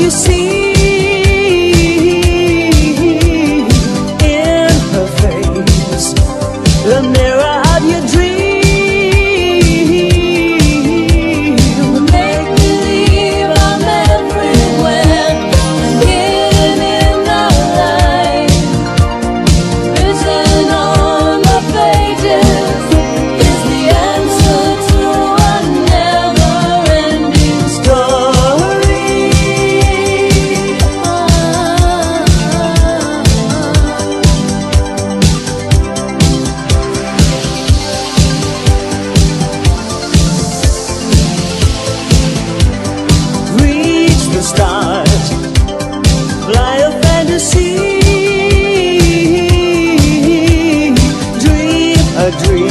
you see dream.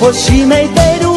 Hoje me inteiro